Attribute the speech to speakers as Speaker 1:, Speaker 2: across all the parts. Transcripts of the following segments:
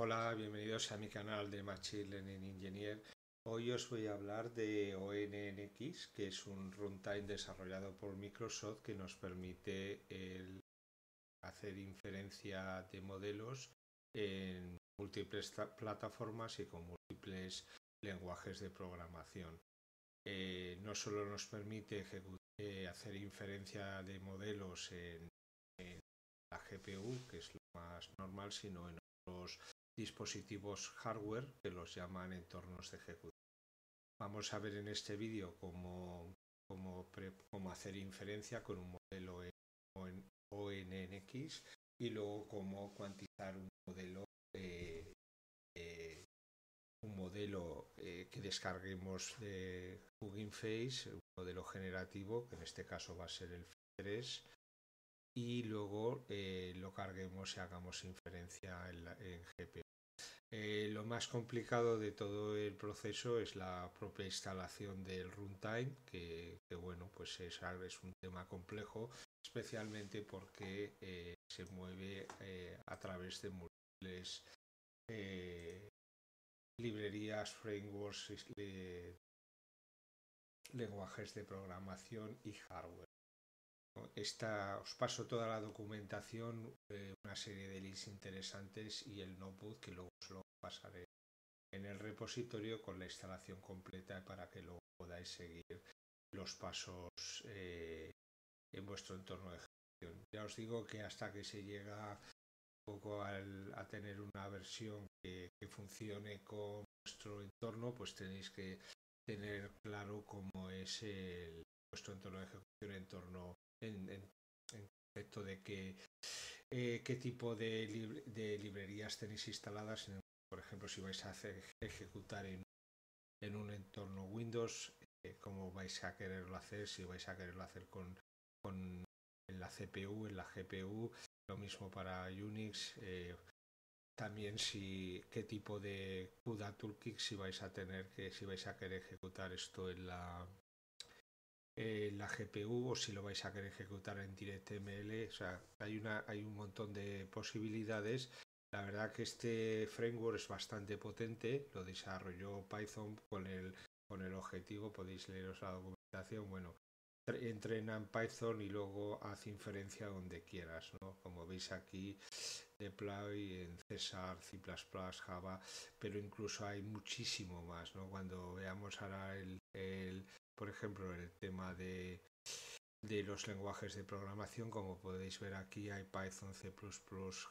Speaker 1: Hola, bienvenidos a mi canal de Machine Learning Engineer. Hoy os voy a hablar de ONNX, que es un runtime desarrollado por Microsoft que nos permite hacer inferencia de modelos en múltiples plataformas y con múltiples lenguajes de programación. Eh, no solo nos permite eh, hacer inferencia de modelos en, en la GPU, que es lo más normal, sino en otros dispositivos hardware que los llaman entornos de ejecución. Vamos a ver en este vídeo cómo, cómo, hacer inferencia con un modelo en ONNX y luego cómo cuantizar un modelo eh, eh, un modelo eh, que descarguemos de Hugging Face, un modelo generativo, que en este caso va a ser el 3 y luego lo carguemos y hagamos inferencia en, en GPU. Eh, lo más complicado de todo el proceso es la propia instalación del runtime, que, bueno, pues es, es, un tema complejo, especialmente porque eh, se mueve eh, a través de múltiples librerías, frameworks, lenguajes de programación y hardware. Esta, os paso toda la documentación, eh, una serie de links interesantes y el notebook que luego os lo pasaré en el repositorio con la instalación completa para que luego podáis seguir los pasos eh, en vuestro entorno de ejecución. Ya os digo que hasta que se llega poco a tener una versión que, funcione con vuestro entorno, pues tenéis que tener claro cómo es el, vuestro entorno de ejecución en en, en, respecto de que, eh, qué tipo de, de, librerías tenéis instaladas. por ejemplo, si vais a hacer, ejecutar en, en un entorno Windows, eh, cómo vais a quererlo hacer, si vais a quererlo hacer con, con en la CPU, en la GPU, lo mismo para Unix. Eh, también si qué tipo de CUDA toolkit si vais a tener que si vais a querer ejecutar esto en la eh, la GPU o si lo vais a querer ejecutar en DirectML. O sea, hay, una, hay un montón de posibilidades. La verdad que este framework es bastante potente, lo desarrolló Python con el, con el objetivo, podéis leeros la documentación, bueno, entrena en Python y luego hace inferencia donde quieras, ¿no? Como veis aquí, deploy en César, C++, Java, pero incluso hay muchísimo más, ¿no? Cuando veamos ahora el, el por ejemplo, el tema de, de los lenguajes de programación, como podéis ver aquí hay Python, C++,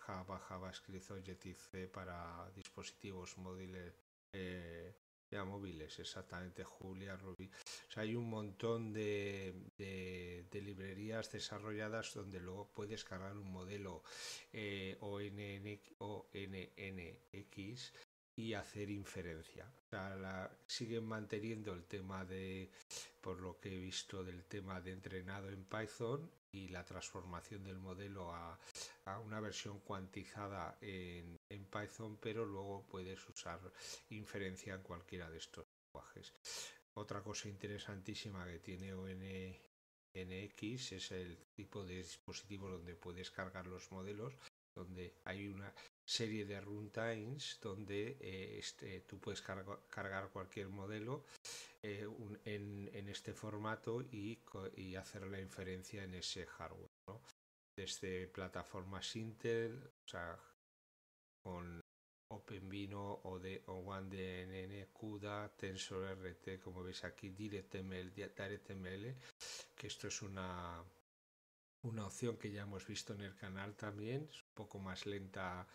Speaker 1: Java, JavaScript, Objective-C para dispositivos móviles, eh, ya móviles, exactamente, Julia, Ruby. O sea, hay un montón de, de, librerías desarrolladas donde luego puedes cargar un modelo eh, ONNX y hacer inferencia. siguen manteniendo el tema de, por lo que he visto, del tema de entrenado en Python y la transformación del modelo a, una versión cuantizada en, Python, pero luego puedes usar inferencia en cualquiera de estos lenguajes. Otra cosa interesantísima que tiene ONNX es el tipo de dispositivo donde puedes cargar los modelos, donde hay una serie de runtimes donde eh, este, tú puedes cargar cualquier modelo eh, en, en, este formato y, y, hacer la inferencia en ese hardware. Desde plataformas Intel, o sea, con OpenVINO o de o OneDNN, CUDA, TensorRT, como veis aquí, DirectML, DirectML, que esto es una, una opción que ya hemos visto en el canal también, es un poco más lenta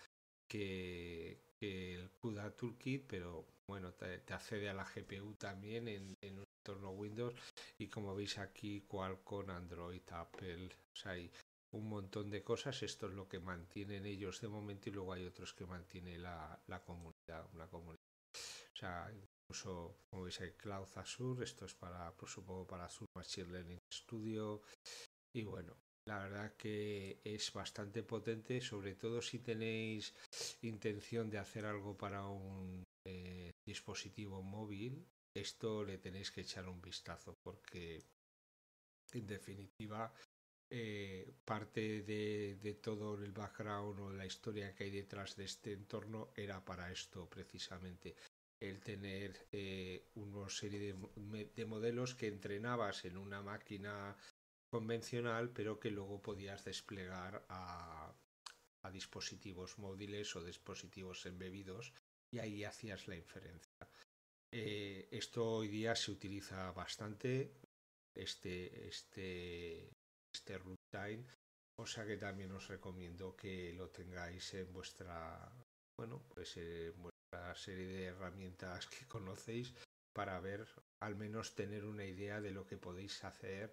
Speaker 1: que, el CUDA Toolkit, pero bueno, te, accede a la GPU también en, un entorno Windows. Y como veis aquí Qualcomm, Android, Apple, o sea, hay un montón de cosas, esto es lo que mantienen ellos de momento y luego hay otros que mantiene la, comunidad, una comunidad. O sea, incluso como veis hay Cloud Azure, esto es para, por supuesto, para Azure Machine Learning Studio. Y bueno, la verdad que es bastante potente, sobre todo si tenéis intención de hacer algo para un eh, dispositivo móvil. Esto le tenéis que echar un vistazo porque en definitiva parte de, de, todo el background o la historia que hay detrás de este entorno era para esto precisamente el tener eh, una serie de, de, modelos que entrenabas en una máquina convencional pero que luego podías desplegar a, dispositivos móviles o dispositivos embebidos y ahí hacías la inferencia. Eh, esto hoy día se utiliza bastante, este, este, este runtime, o sea que también os recomiendo que lo tengáis en vuestra, bueno, pues en vuestra serie de herramientas que conocéis para ver, al menos tener una idea de lo que podéis hacer,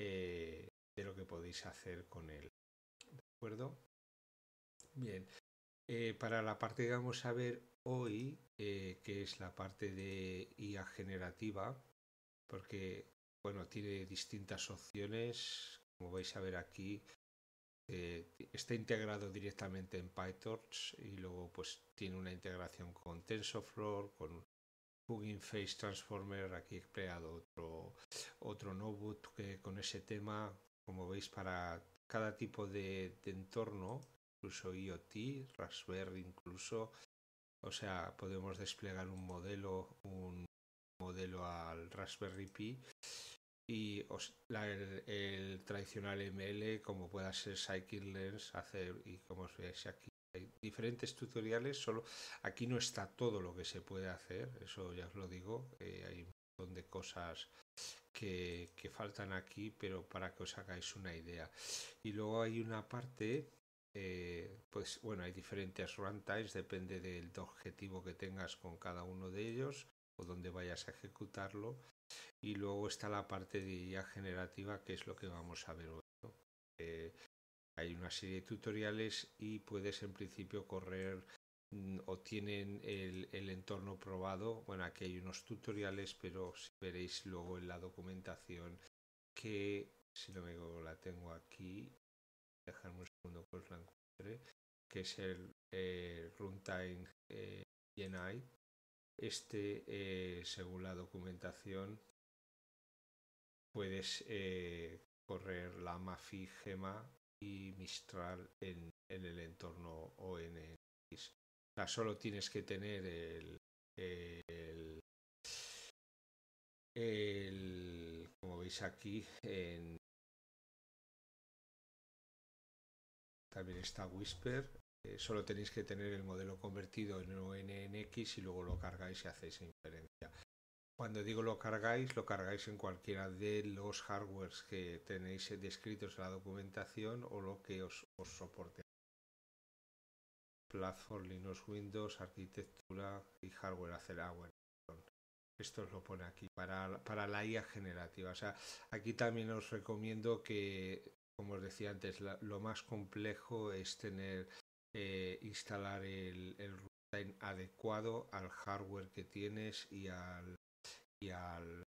Speaker 1: eh, de lo que podéis hacer con él. ¿De acuerdo? Bien, eh, para la parte que vamos a ver hoy, eh, que es la parte de IA generativa, porque bueno, tiene distintas opciones, como vais a ver aquí, está integrado directamente en PyTorch y luego pues tiene una integración con TensorFlow, con Hugging Face Transformer, aquí he creado otro, otro notebook que, con ese tema, como veis, para cada tipo de, entorno incluso IoT, Raspberry incluso. O sea, podemos desplegar un modelo, un modelo al Raspberry Pi y el, tradicional ML como pueda ser Scikit-Learn hacer y como os veis aquí diferentes tutoriales solo aquí no está todo lo que se puede hacer eso ya os lo digo eh, hay un montón de cosas que, que faltan aquí pero para que os hagáis una idea y luego hay una parte eh, pues bueno, hay diferentes runtimes, depende del objetivo que tengas con cada uno de ellos o donde vayas a ejecutarlo. Y luego está la parte de IA generativa, que es lo que vamos a ver hoy. Eh, hay una serie de tutoriales y puedes en principio correr mm, o tienen el, el, entorno probado. Bueno, aquí hay unos tutoriales, pero veréis luego en la documentación que, si no me equivoco, la tengo aquí, dejarme un segundo que os la encuentre, que es el eh, runtime eh, GNI. Este, eh, según la documentación, puedes eh, correr la MAFI, GEMA y Mistral en, en el entorno ONX. O sea, solo tienes que tener el, el, como veis aquí en también está Whisper. Eh, solo tenéis que tener el modelo convertido en ONNX y luego lo cargáis y hacéis inferencia. Cuando digo lo cargáis, lo cargáis en cualquiera de los hardwares que tenéis descritos en la documentación o lo que os, soporte. Platform, Linux, Windows, arquitectura y hardware Accelerator. Esto os lo pone aquí para, para la IA generativa. O sea, aquí también os recomiendo que como os decía antes, lo más complejo es tener, eh, instalar el runtime adecuado al hardware que tienes y al, y al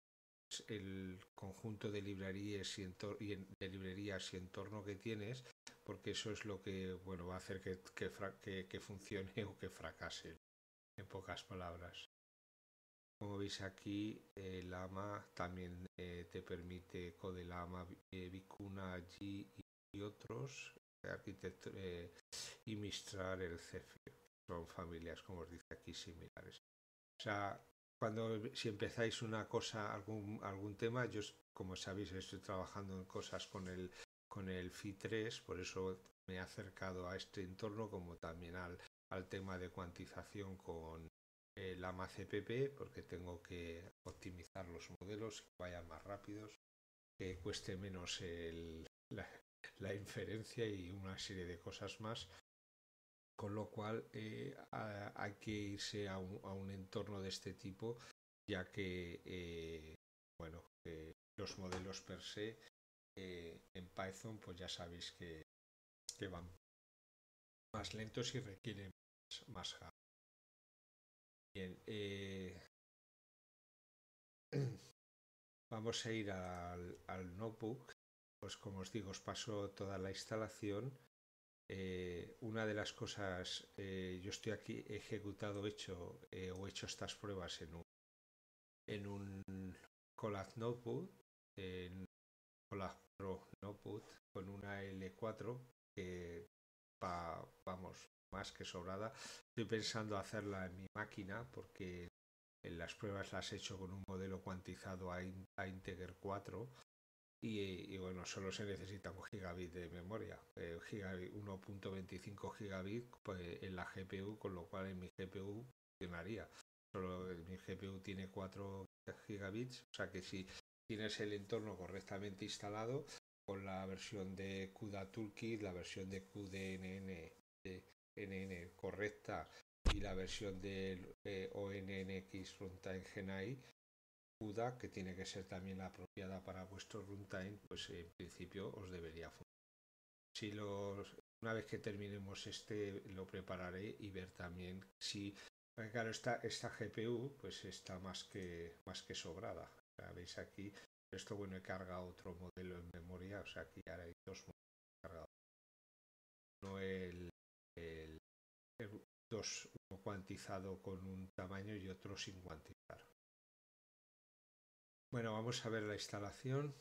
Speaker 1: el conjunto de librerías y, entor y de librerías y entorno que tienes, porque eso es lo que bueno va a hacer que, que, que, funcione o que fracase, en pocas palabras. Como veis aquí, el AMA también eh, te permite Codelama, eh, Vicuna, G y otros, arquitectura eh, y Mistral, el CF. Son familias, como os dice aquí, similares. O sea, cuando si empezáis una cosa, algún, algún tema, yo como sabéis estoy trabajando en cosas con el con el FI3, por eso me he acercado a este entorno como también al, al tema de cuantización con, el AMA CPP porque tengo que optimizar los modelos que vayan más rápidos, que cueste menos el, la, la, inferencia y una serie de cosas más. Con lo cual eh, hay que irse a un, a un, entorno de este tipo, ya que eh, bueno, los modelos per se eh, en Python, pues ya sabéis que, van más lentos y requieren más, más. Bien, vamos a ir al, al, notebook. Pues como os digo, os paso toda la instalación. Eh, una de las cosas, eh, yo estoy aquí ejecutado, hecho eh, o hecho estas pruebas en un, en un Colab Notebook. En Pro Notebook con una L4 que va, vamos, más que sobrada. Estoy pensando hacerla en mi máquina porque en las pruebas las he hecho con un modelo cuantizado a, Integer 4 y, bueno, solo se necesita un gigabit de memoria, 1.25 gigabit pues, en la GPU, con lo cual en mi GPU funcionaría. Solo mi GPU tiene 4 gigabits, o sea que si tienes el entorno correctamente instalado, con la versión de CUDA Toolkit, la versión de QDNN NN correcta y la versión del eh, ONNX Runtime GenAI CUDA, que tiene que ser también la apropiada para vuestro runtime, pues en principio os debería funcionar. Si los, una vez que terminemos este, lo prepararé y ver también si, claro, esta, esta GPU pues está más que, más que sobrada. Veis aquí, esto bueno, he cargado otro modelo en memoria, o sea, aquí ahora hay dos modelos cargados. No el, el, dos, uno cuantizado con un tamaño y otro sin cuantizar. Bueno, vamos a ver la instalación.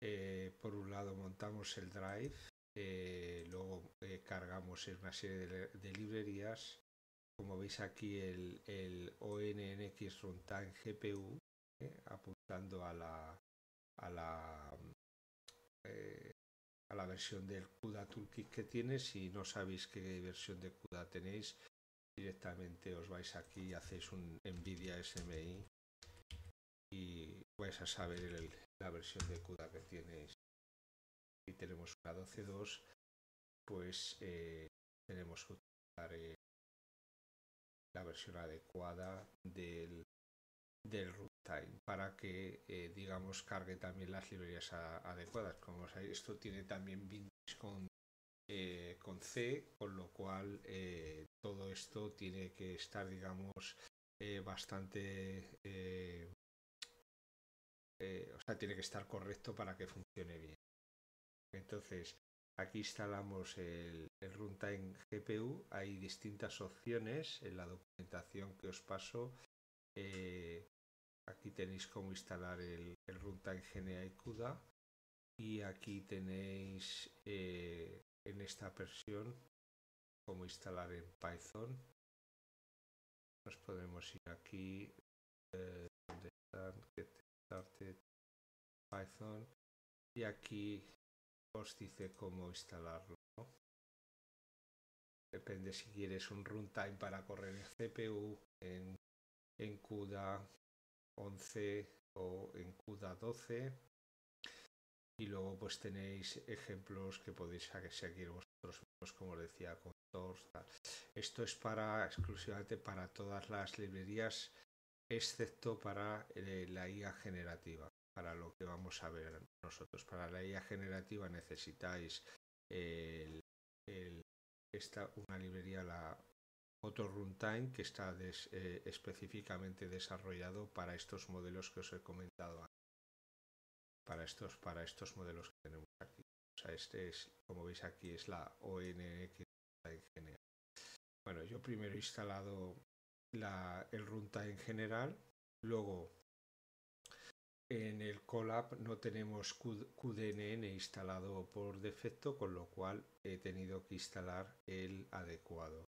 Speaker 1: Eh, por un lado montamos el drive, eh, luego eh, cargamos una serie de, librerías. Como veis aquí el, el ONNX Runtime GPU, apuntando a la, a la a la versión del CUDA Toolkit que tiene. Si no sabéis qué versión de CUDA tenéis, directamente os vais aquí y hacéis un NVIDIA SMI y vais a saber la versión de CUDA que tienes. Si tenemos una 12.2, pues eh, tenemos que utilizar eh, la versión adecuada del, del runtime para que eh, digamos cargue también las librerías adecuadas. Como sabéis, esto tiene también bindings con con C, con lo cual todo esto tiene que estar, digamos, bastante tiene que estar correcto para que funcione bien. Entonces, aquí instalamos el, runtime GPU. Hay distintas opciones en la documentación que os paso. Eh, aquí tenéis cómo instalar el, runtime GNI CUDA. Y aquí tenéis eh, en esta versión cómo instalar en Python. Nos podemos ir aquí. ¿Dónde están? Python y aquí os dice cómo instalarlo. Depende si quieres un runtime para correr el CPU en, en CUDA 11 o en CUDA 12 y luego pues tenéis ejemplos que podéis seguir vosotros pues, como decía con TORS esto es para exclusivamente para todas las librerías excepto para eh, la IA generativa, para lo que vamos a ver nosotros. Para la IA generativa necesitáis esta, una librería, la Auto Runtime, que está eh, específicamente desarrollado para estos modelos que os he comentado antes. Para estos, para estos modelos que tenemos aquí. O sea, este es, como veis aquí, es la ONX Bueno, yo primero he instalado el runtime en general. Luego, en el Colab no tenemos QDNN instalado por defecto, con lo cual he tenido que instalar el adecuado,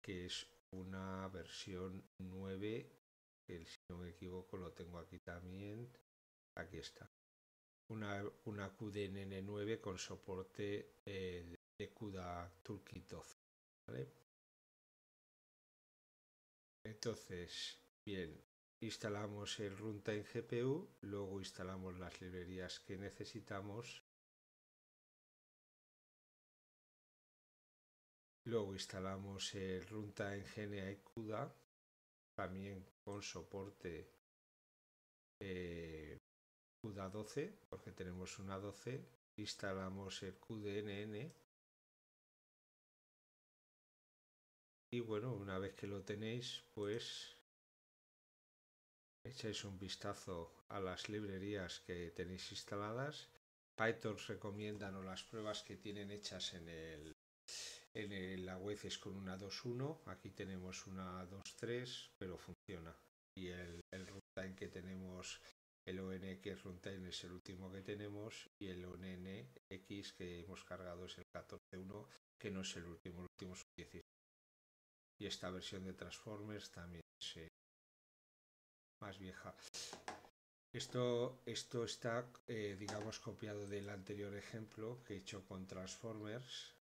Speaker 1: que es una versión 9, que si no me equivoco lo tengo aquí también. Aquí está. Una, una QDNN 9 con soporte eh, de CUDA Toolkit 12. Entonces, bien, instalamos el runtime GPU, luego instalamos las librerías que necesitamos. Luego instalamos el runtime GNI CUDA, también con soporte eh, CUDA 12, porque tenemos una 12. Instalamos el QDNN y bueno una vez que lo tenéis pues echáis un vistazo a las librerías que tenéis instaladas. Python recomienda o las pruebas que tienen hechas en el en la web es con una 2.1 aquí tenemos una 2.3 pero funciona. Y el, el runtime que tenemos el ONX runtime es el último que tenemos y el ONNX que hemos cargado es el 14.1 que no es el último, el último es 16 y esta versión de Transformers también es eh, más vieja esto, esto está eh, digamos copiado del anterior ejemplo que he hecho con Transformers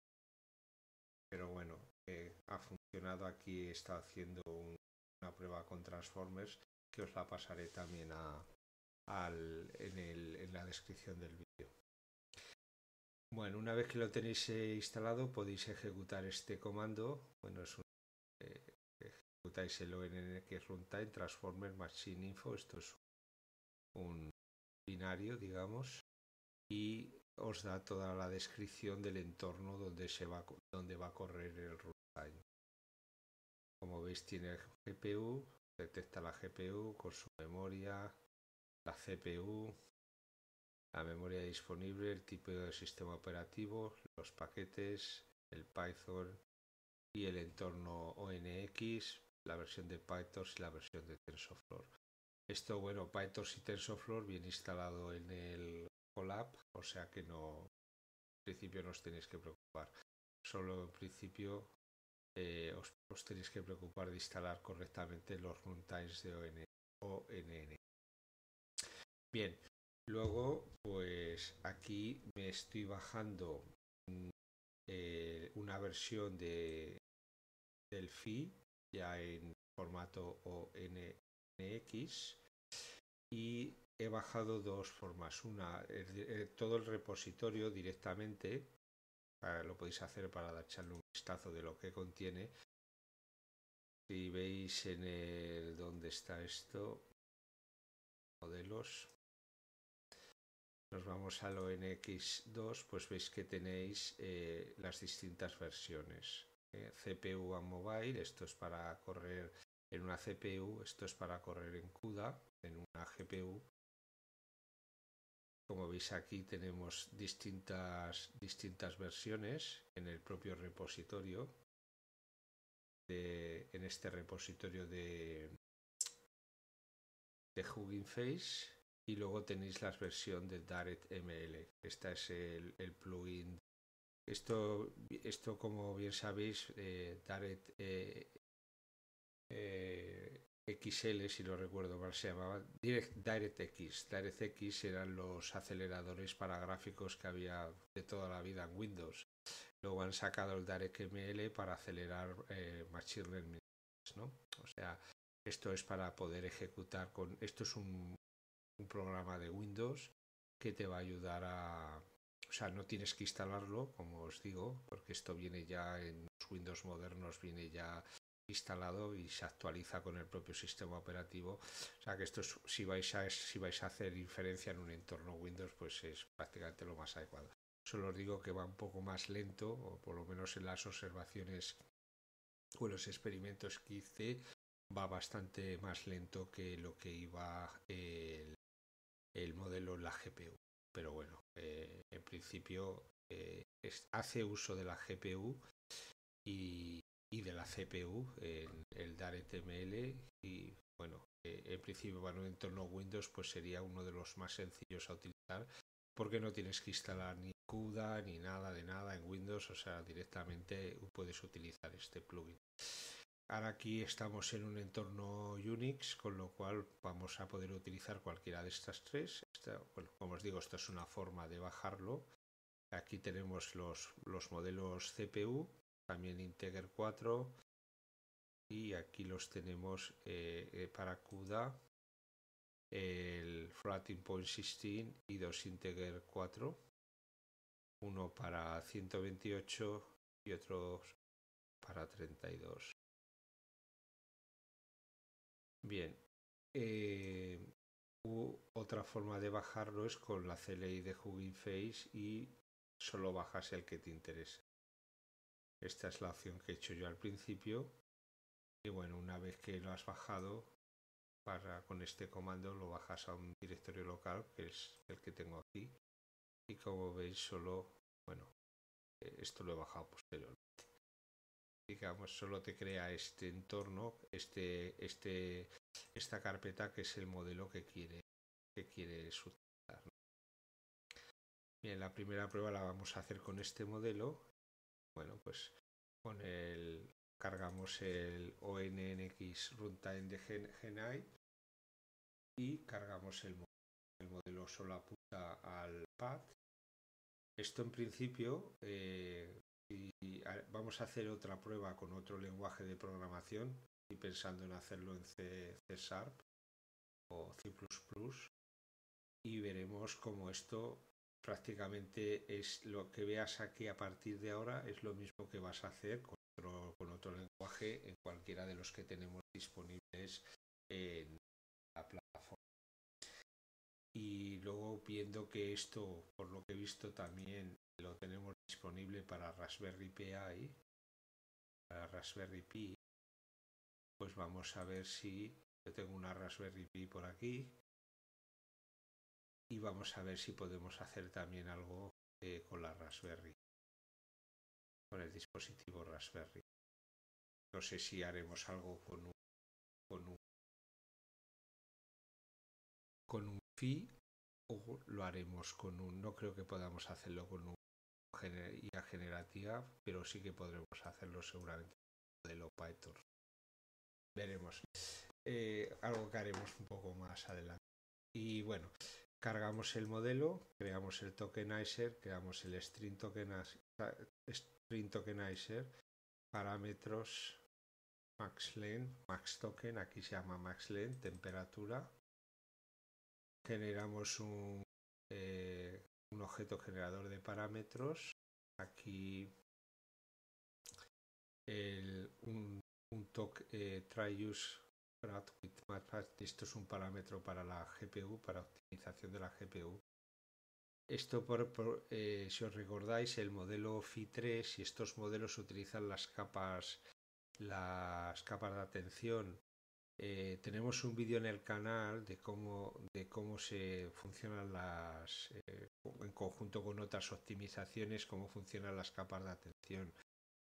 Speaker 1: pero bueno eh, ha funcionado aquí está haciendo una prueba con Transformers que os la pasaré también a, en, la descripción del vídeo. Bueno, una vez que lo tenéis eh, instalado podéis ejecutar este comando. Bueno, es un, ejecutáis el ONNX runtime transformer machine info. Esto es un binario, digamos, y os da toda la descripción del entorno donde se va donde va a correr el runtime. Como veis tiene GPU, detecta la GPU con su memoria, la CPU, la memoria disponible, el tipo de sistema operativo, los paquetes, el Python y el entorno ONX, la versión de PyTorch y la versión de TensorFlow. Esto, bueno, PyTorch y TensorFlow viene instalado en el Colab, o sea que no, en principio no os tenéis que preocupar. Solo en principio eh, os, tenéis que preocupar de instalar correctamente los runtimes de ONN. Bien, luego pues aquí me estoy bajando mm, eh, una versión de del FI ya en formato ONX y he bajado dos formas. Una, todo el repositorio directamente lo podéis hacer para echarle un vistazo de lo que contiene. Si veis en el dónde está esto, modelos, nos vamos al ONX2, pues veis que tenéis eh, las distintas versiones. Eh, CPU a mobile, esto es para correr en una CPU, esto es para correr en CUDA, en una GPU como veis aquí tenemos distintas, distintas versiones en el propio repositorio. en este repositorio de, de Hugging Face y luego tenéis la versión de ML. Esta es el, el plugin. Esto, esto, como bien sabéis, eh, eh, eh XL, si lo recuerdo mal, se llamaba Direct, DirectX. DirectX eran los aceleradores para gráficos que había de toda la vida en Windows. Luego han sacado el DirectML para acelerar eh, Machine Learning. ¿no? O sea, esto es para poder ejecutar con. Esto es un, un programa de Windows que te va a ayudar a. Sea, no tienes que instalarlo, como os digo, porque esto viene ya en los Windows modernos, viene ya instalado y se actualiza con el propio sistema operativo. O sea que esto es, si vais a si vais a hacer inferencia en un entorno Windows, pues es prácticamente lo más adecuado. Solo os digo que va un poco más lento, o por lo menos en las observaciones o los experimentos que hice, va bastante más lento que lo que iba el, el modelo la GPU. Pero bueno, eh, en principio eh, hace uso de la GPU y, y de la CPU, en el DARETML y bueno, eh, en principio para un entorno Windows pues sería uno de los más sencillos a utilizar porque no tienes que instalar ni CUDA ni nada de nada en Windows, o sea, directamente puedes utilizar este plugin. Ahora aquí estamos en un entorno Unix, con lo cual vamos a poder utilizar cualquiera de estas tres. como os digo, esto es una forma de bajarlo. Aquí tenemos los, los modelos CPU, también Integer 4 y aquí los tenemos eh, eh, para CUDA el Floating Point 16 y dos Integer 4 uno para 128 y otro para 32 bien eh, otra forma de bajarlo es con la CLI de Hugging Face y solo bajas el que te interesa esta es la opción que he hecho yo al principio. Y bueno, una vez que lo has bajado, para, con este comando lo bajas a un directorio local, que es el que tengo aquí. Y como veis, solo, bueno, eh, esto lo he bajado posteriormente. Digamos, solo te crea este entorno, este, este, esta carpeta que es el modelo que quiere que quieres utilizar. Bien, la primera prueba la vamos a hacer con este modelo. Bueno, pues con el cargamos el ONNX runtime de GenAI y cargamos el modelo. El modelo solo apunta al pad. Esto en principio, eh, vamos a hacer otra prueba con otro lenguaje de programación, y pensando en hacerlo en C, C Sharp o C++, y veremos cómo esto prácticamente es lo que veas aquí a partir de ahora es lo mismo que vas a hacer con otro, con otro lenguaje en cualquiera de los que tenemos disponibles en viendo que esto, por lo que he visto, también lo tenemos disponible para Raspberry Pi, para Raspberry Pi, pues vamos a ver si yo tengo una Raspberry Pi por aquí y vamos a ver si podemos hacer también algo eh, con la Raspberry, con el dispositivo Raspberry. No sé si haremos algo con un, con un, con un FI lo haremos con un, no creo que podamos hacerlo con un IA generativa, pero sí que podremos hacerlo seguramente de lo Python. Veremos. Eh, algo que haremos un poco más adelante. Y bueno, cargamos el modelo, creamos el tokenizer, creamos el string tokenizer, string tokenizer parámetros max length, max token, aquí se llama max length, temperatura. Generamos un, eh, un objeto generador de parámetros. Aquí el, un, un toque eh, try use esto es un parámetro para la GPU, para optimización de la GPU. Esto, por, eh, si os recordáis, el modelo Phi3 y estos modelos utilizan las capas, las capas de atención. Eh, tenemos un vídeo en el canal de cómo, de cómo se funcionan las, eh, en conjunto con otras optimizaciones, cómo funcionan las capas de atención.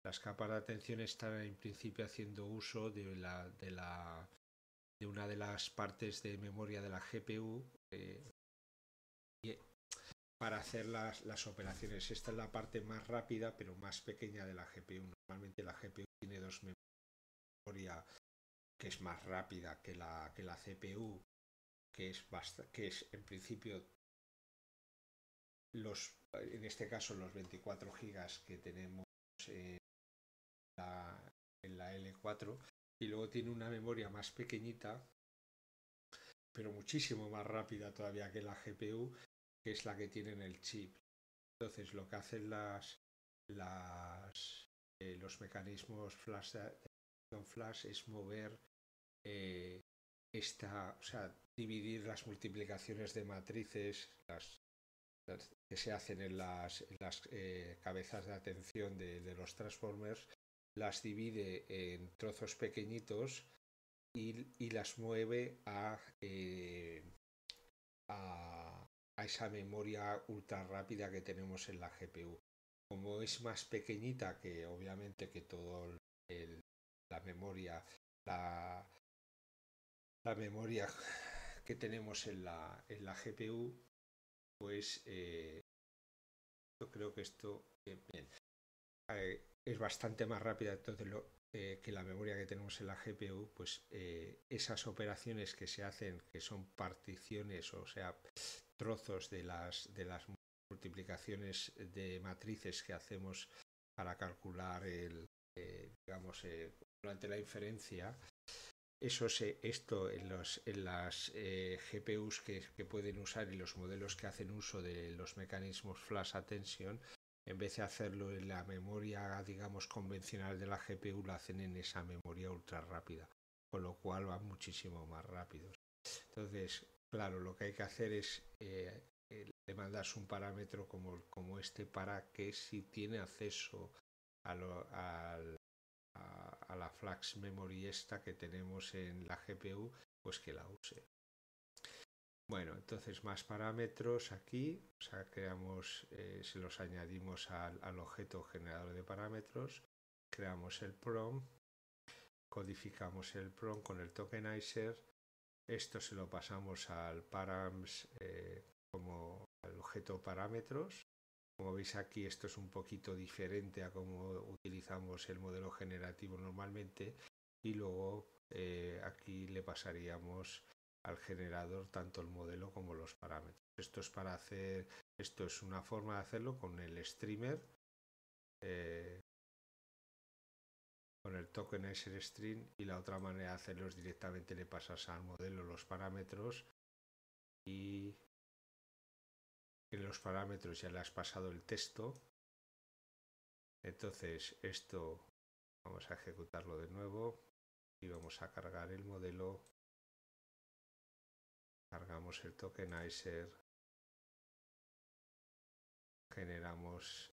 Speaker 1: Las capas de atención están en principio haciendo uso de la, de la de una de las partes de memoria de la GPU eh, para hacer las, las, operaciones. Esta es la parte más rápida pero más pequeña de la GPU. Normalmente la GPU tiene dos memoria que es más rápida que la, que la CPU, que es, que es en principio los, en este caso los 24 gigas que tenemos en la, en la L4 y luego tiene una memoria más pequeñita, pero muchísimo más rápida todavía que la GPU, que es la que tiene en el chip. Entonces lo que hacen las, las eh, los mecanismos flash de flash es mover eh, esta, o sea, dividir las multiplicaciones de matrices, las, que se hacen en las, las eh, cabezas de atención de, los transformers las divide en trozos pequeñitos y, las mueve eh, a, a, esa memoria ultra rápida que tenemos en la GPU. Como es más pequeñita que obviamente que todo la memoria, la, la, memoria que tenemos en la, en la GPU, pues eh, yo creo que esto bien. Eh, es bastante más rápida entonces eh, que la memoria que tenemos en la GPU, pues eh, esas operaciones que se hacen, que son particiones, o sea, trozos de las, de las multiplicaciones de matrices que hacemos para calcular el, eh, digamos, durante la inferencia, eso se, esto en, los, en las GPUs que, pueden usar y los modelos que hacen uso de los mecanismos flash attention, en vez de hacerlo en la memoria, digamos, convencional de la GPU, lo hacen en esa memoria ultra rápida, con lo cual van muchísimo más rápidos. Entonces, claro, lo que hay que hacer es eh, eh, le mandas un parámetro como, como este para que si tiene acceso a, a, a la flash memory esta que tenemos en la GPU, pues que la use. Bueno, entonces más parámetros aquí, o sea, creamos, eh, se los añadimos al, al, objeto generador de parámetros, creamos el prom, codificamos el prom con el tokenizer, esto se lo pasamos al params eh, como al objeto parámetros. Como veis aquí esto es un poquito diferente a cómo utilizamos el modelo generativo normalmente y luego eh, aquí le pasaríamos al generador tanto el modelo como los parámetros. Esto es para hacer, esto es una forma de hacerlo con el streamer, eh, con el tokenizer string y la otra manera de hacerlo es directamente le pasas al modelo los parámetros y en los parámetros ya le has pasado el texto. Entonces esto vamos a ejecutarlo de nuevo y vamos a cargar el modelo. Cargamos el tokenizer. Generamos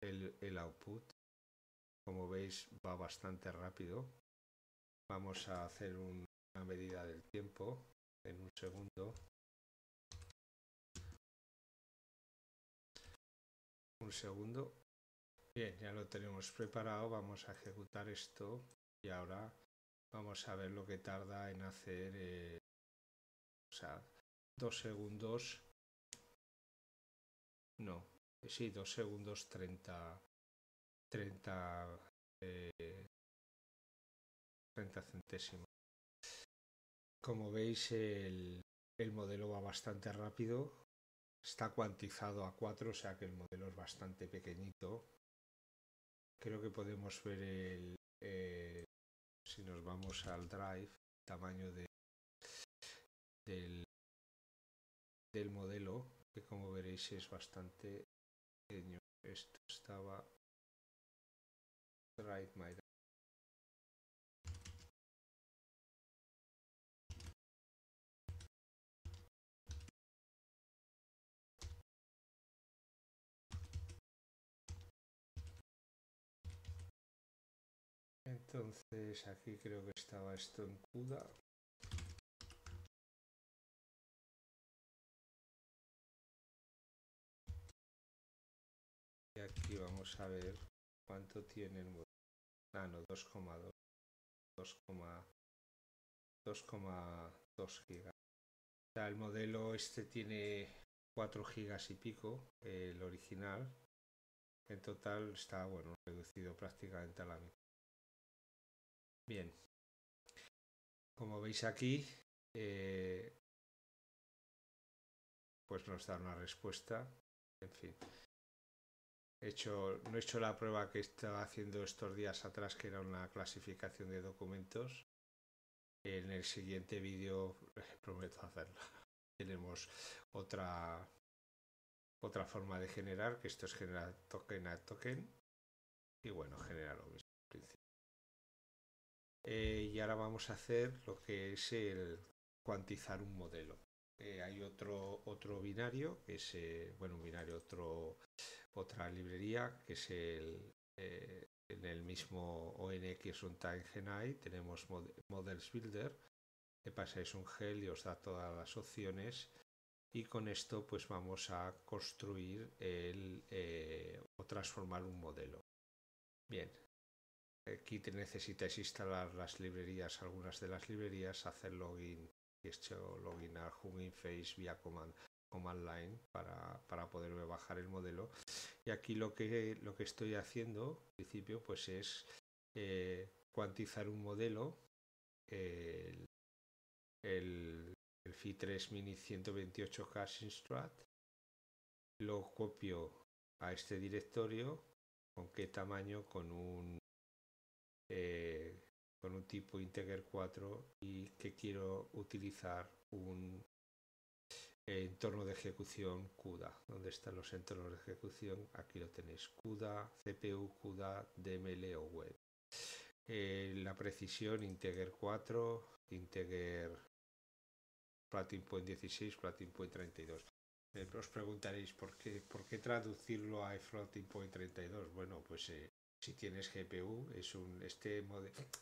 Speaker 1: el, output. Como veis va bastante rápido. Vamos a hacer una medida del tiempo en un segundo un segundo. Bien ya lo tenemos preparado vamos a ejecutar esto y ahora vamos a ver lo que tarda en hacer eh, o sea dos segundos. No sí dos segundos 30 30 eh, 30 centésimos como veis el, el modelo va bastante rápido está cuantizado a 4 o sea que el modelo es bastante pequeñito. Creo que podemos ver el eh, si nos vamos al drive tamaño de del, del modelo que como veréis es bastante pequeño. Esto estaba drive my entonces aquí creo que estaba esto en CUDA. Y aquí vamos a ver cuánto tiene el modelo. Ah no 2,2 2,2 gigas. O sea, el modelo este tiene 4 gigas y pico el original. En total está bueno reducido prácticamente a la mitad Bien. Como veis aquí, eh, pues nos da una respuesta. En fin. He hecho, no he hecho la prueba que estaba haciendo estos días atrás, que era una clasificación de documentos. En el siguiente vídeo prometo hacerlo. Tenemos otra otra forma de generar, que esto es generar token a token. Y bueno, genera lo mismo. Eh, y ahora vamos a hacer lo que es el cuantizar un modelo. Eh, hay otro, otro binario, que es, eh, bueno, un binario, otro, otra librería, que es el, en el mismo ONX Runtime GenAI, tenemos Models Builder, que pasáis un gel y os da todas las opciones y con esto pues vamos a construir el, o transformar un modelo. Bien, Aquí te necesitas instalar las librerías, algunas de las librerías, hacer login y hecho login a Hugging Face vía command, command line para, para poder bajar el modelo. Y aquí lo que, lo que estoy haciendo, en principio, pues es eh, cuantizar un modelo, el, el, el FI3 Mini 128K Sinstrat, lo copio a este directorio, con qué tamaño, con un eh, con un tipo integer 4 y que quiero utilizar un entorno de ejecución CUDA. ¿Dónde están los entornos de ejecución? Aquí lo tenéis. CUDA, CPU, CUDA, DML o web. Eh, la precisión integer 4, integer floating point 16, floating point 32. Eh, os preguntaréis ¿por qué, por qué traducirlo a floating point 32. Bueno, pues eh, si tienes GPU, es un, este,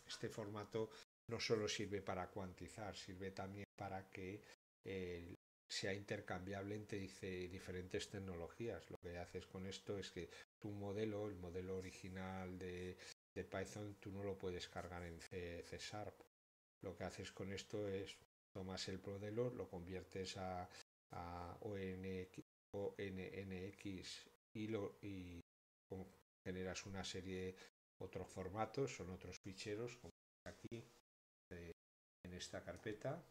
Speaker 1: este formato no solo sirve para cuantizar, sirve también para que eh, sea intercambiable entre diferentes tecnologías. Lo que haces con esto es que tu modelo, el modelo original de, Python, tú no lo puedes cargar en C, Sharp. Lo que haces con esto es tomas el modelo, lo conviertes a, a ONX, ONNX y, lo, y generas una serie otros formatos, son otros ficheros, como aquí en esta carpeta,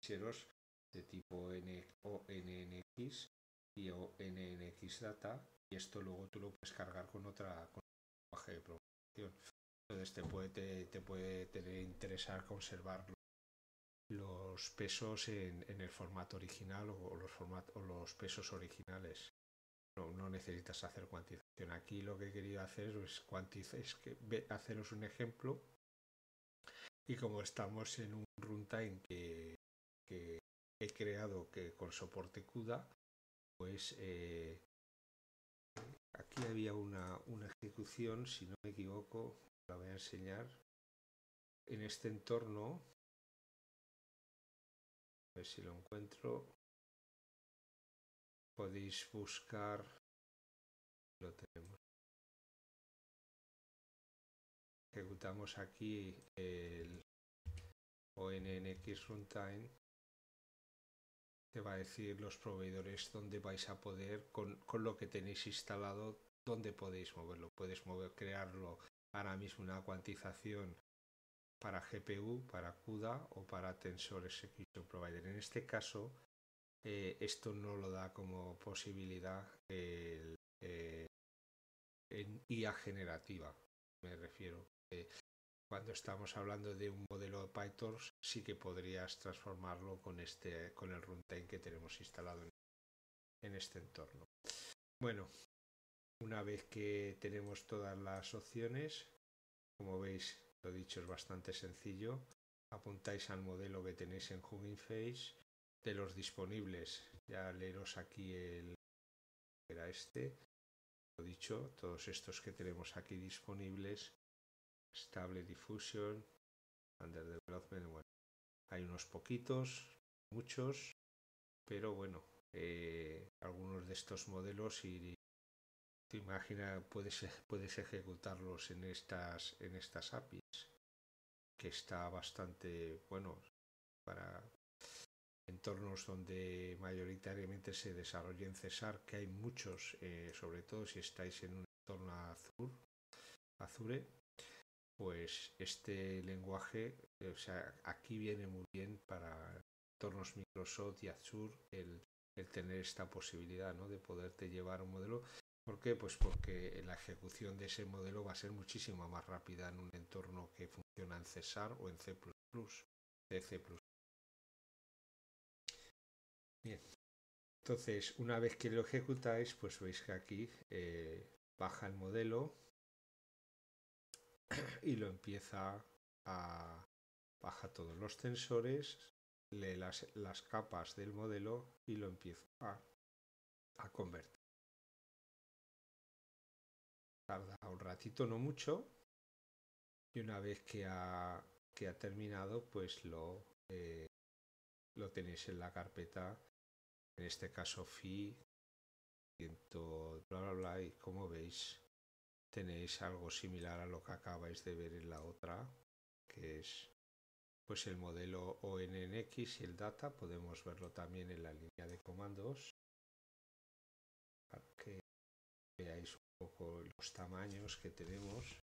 Speaker 1: ficheros de tipo N, ONNX y ONNX data y esto luego tú lo puedes cargar con otra con lenguaje de programación. Entonces te puede, te, puede tener interesar conservar los pesos en, el formato original o los, format, o los pesos originales. No, necesitas hacer cuantización. Aquí lo que he querido hacer es, cuantizar, es que, haceros un ejemplo y como estamos en un runtime que, que he creado que con soporte CUDA, pues eh, aquí había una, una ejecución, si no me equivoco, la voy a enseñar. En este entorno, a ver si lo encuentro, podéis buscar, lo tenemos. Ejecutamos aquí el ONNX runtime te va a decir los proveedores donde vais a poder con, con, lo que tenéis instalado dónde podéis moverlo puedes mover crearlo ahora mismo una cuantización para GPU, para CUDA o para Tensor Execution Provider. En este caso, eh, esto no lo da como posibilidad el, eh, en IA generativa, me refiero. Eh, cuando estamos hablando de un modelo de PyTorch, sí que podrías transformarlo con, este, con el runtime que tenemos instalado en, en este entorno. Bueno, una vez que tenemos todas las opciones, como veis, lo dicho es bastante sencillo. Apuntáis al modelo que tenéis en Hugging Face. De los disponibles, ya leeros aquí el era este. Lo dicho, todos estos que tenemos aquí disponibles. Stable Diffusion, Under Development, bueno, hay unos poquitos, muchos, pero bueno, eh, algunos de estos modelos y te imagina puedes, puedes ejecutarlos en estas en estas APIs que está bastante bueno para entornos donde mayoritariamente se desarrolla en Cesar que hay muchos eh, sobre todo si estáis en un entorno Azure Azure pues este lenguaje o sea aquí viene muy bien para entornos Microsoft y Azure el, el tener esta posibilidad ¿no? de poderte llevar un modelo ¿Por qué? Pues porque la ejecución de ese modelo va a ser muchísimo más rápida en un entorno que funciona en Cesar o en C++, C++. Bien. Entonces, una vez que lo ejecutáis, pues veis que aquí eh, baja el modelo y lo empieza a... baja todos los tensores, lee las, las capas del modelo y lo empieza a, a convertir. tarda un ratito, no mucho, y una vez que ha, que ha terminado, pues lo, eh, lo tenéis en la carpeta, en este caso fi, ciento, bla, bla, bla, y como veis, tenéis algo similar a lo que acabáis de ver en la otra, que es pues el modelo ONNX y el data, podemos verlo también en la línea de comandos, para que veáis poco los tamaños que tenemos.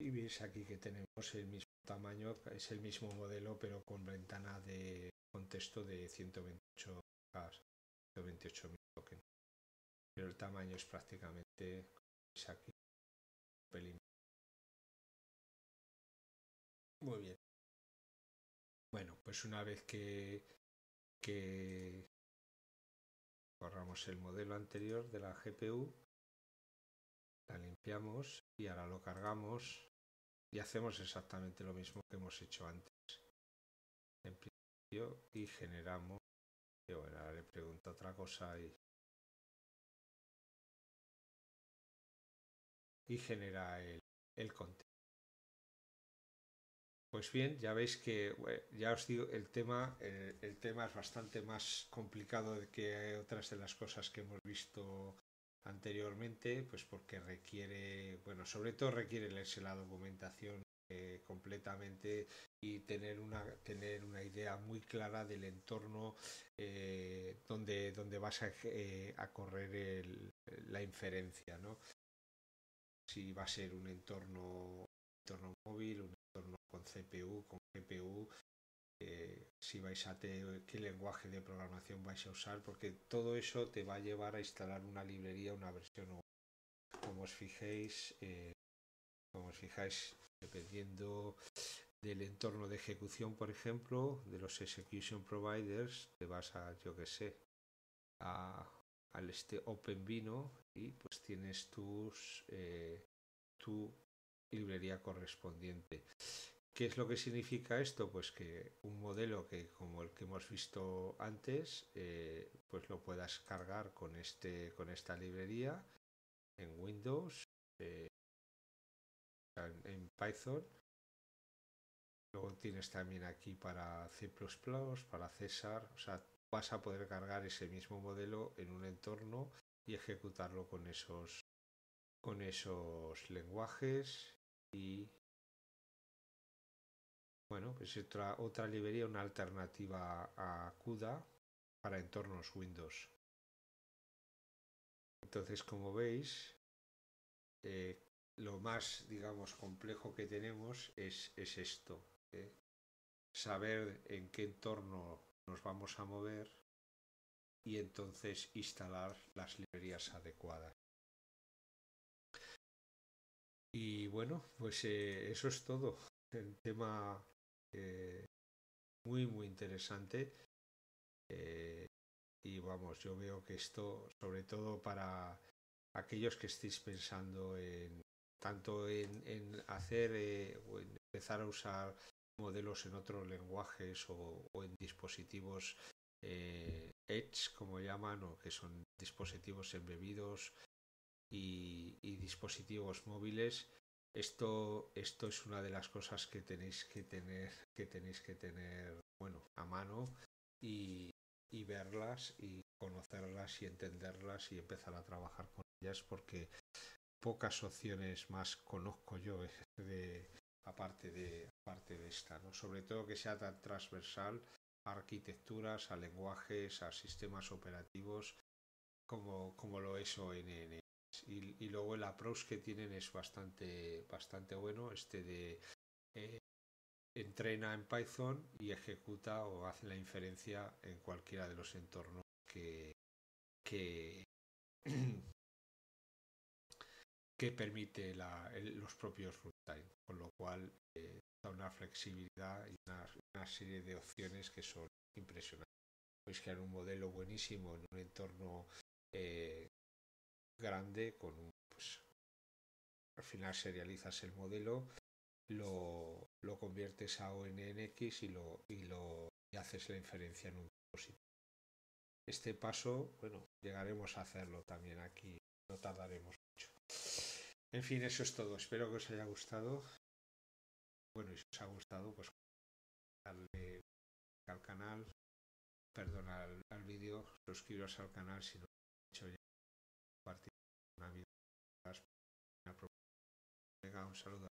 Speaker 1: Y veis aquí que tenemos el mismo tamaño, es el mismo modelo, pero con ventana de contexto de 128 128 tokens. Pero el tamaño es prácticamente es aquí muy bien. Bueno, pues una vez que, que borramos el modelo anterior de la GPU, la limpiamos y ahora lo cargamos y hacemos exactamente lo mismo que hemos hecho antes. En principio y generamos, y bueno, ahora le pregunto otra cosa y, y genera el, el contenido. Pues bien, ya veis que ya os digo, el tema, el, tema es bastante más complicado que otras de las cosas que hemos visto anteriormente, pues porque requiere, bueno, sobre todo requiere leerse la documentación eh, completamente y tener una, tener una idea muy clara del entorno eh, donde, donde vas a, eh, a correr la inferencia, ¿no? Si va a ser un entorno, un entorno móvil, un entorno con CPU, con GPU, si vais a tener qué lenguaje de programación vais a usar, porque todo eso te va a llevar a instalar una librería, una versión o como os fijéis, eh, como os fijáis, dependiendo del entorno de ejecución, por ejemplo, de los execution providers, te vas a, yo que sé, a, al este OpenVino y pues tienes tus eh, tu librería correspondiente. ¿Qué es lo que significa esto? Pues que un modelo que como el que hemos visto antes, eh, pues lo puedas cargar con este con esta librería en Windows, eh, en, Python. Luego tienes también aquí para C++, para César, o sea, vas a poder cargar ese mismo modelo en un entorno y ejecutarlo con esos con esos lenguajes y bueno, pues otra, otra librería, una alternativa a CUDA para entornos Windows. Entonces, como veis, eh, lo más, digamos, complejo que tenemos es, es esto. ¿eh? Saber en qué entorno nos vamos a mover y entonces instalar las librerías adecuadas. Y bueno, pues eh, eso es todo. El tema eh, muy, muy interesante. Eh, y vamos, yo veo que esto, sobre todo para aquellos que estéis pensando en tanto en, hacer o en empezar a usar modelos en otros lenguajes o, en dispositivos Edge, como llaman, o que son dispositivos embebidos y, dispositivos móviles. Esto, esto es una de las cosas que tenéis que tener, que tenéis que tener, bueno, a mano y, y verlas y conocerlas y entenderlas y empezar a trabajar con ellas porque pocas opciones más conozco yo de, aparte de aparte de esta, ¿no? Sobre todo que sea tan transversal a arquitecturas, a lenguajes, a sistemas operativos como, como lo es ONN. Y, luego el approach que tienen es bastante, bastante bueno, este de eh, entrena en Python y ejecuta o hace la inferencia en cualquiera de los entornos que, que, que permite los propios runtime, con lo cual eh, da una flexibilidad y una, serie de opciones que son impresionantes. Podéis crear un modelo buenísimo en un entorno eh, grande con un pues al final serializas el modelo lo, lo conviertes a ONNX y lo y lo haces la inferencia en un dispositivo. Este paso bueno llegaremos a hacerlo también aquí no tardaremos mucho. En fin eso es todo. Espero que os haya gustado. Bueno y si os ha gustado pues darle al canal perdón al, al vídeo suscribiros al canal si no una vida. Un saludo.